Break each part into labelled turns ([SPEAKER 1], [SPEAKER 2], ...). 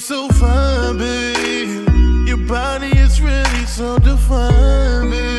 [SPEAKER 1] so fine, babe. Your body is really so defined, babe.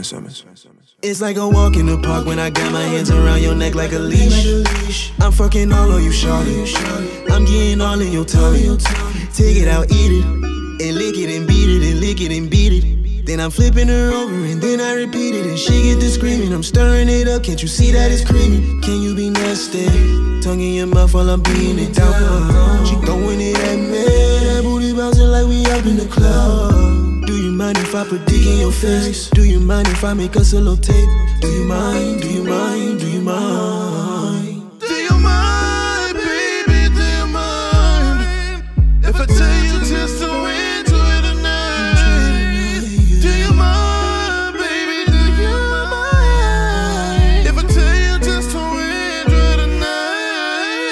[SPEAKER 2] Simmons.
[SPEAKER 3] It's like a walk in the park when I got my hands around your neck like a leash. I'm fucking all on you, shawty. I'm getting all in your tummy. Take it out, eat it, and lick it and beat it and lick it and beat it. Then I'm flipping her over and then I repeat it and she get to screaming. I'm stirring it up, can't you see that it's creamy? Can you be nasty? Tongue in your mouth while I'm beating it down. She throwing it at me, that booty bouncing like we up in the club. Mind if I put dick in your face? Do you mind if I make a little tape? Do you mind? Do you mind? Do you mind?
[SPEAKER 1] Do you mind, baby? Do you mind? If I tell you just to enjoy the night, do you mind, baby? Do you mind? If I tell you just to enjoy the night,